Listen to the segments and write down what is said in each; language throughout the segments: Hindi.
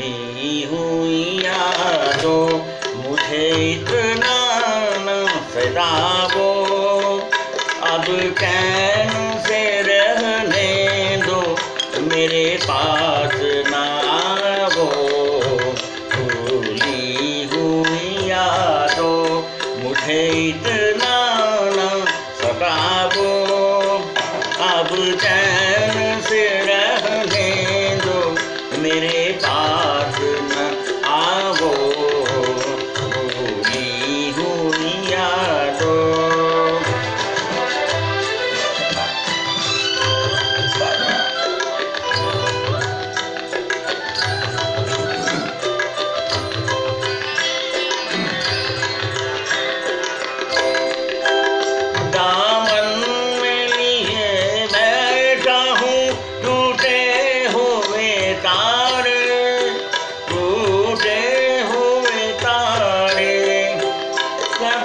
मिली हुई यादो मुझे इतना न सजाओ अब कैन से रहने दो, मेरे पास ना वो भूली हुई यादो मुझे इतना न सताओ अब कैन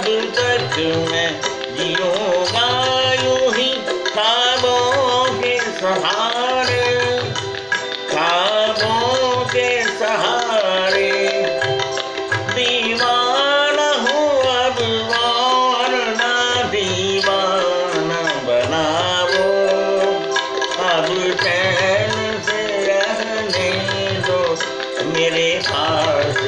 कब तक मैं जियूँगा यूँ ही ख्वाबों के सहारे ख्वाबों के सहारे। दीवाना हूँ अब वरना दीवाना बनाओ। अब चैन से रहने दो, मेरे पास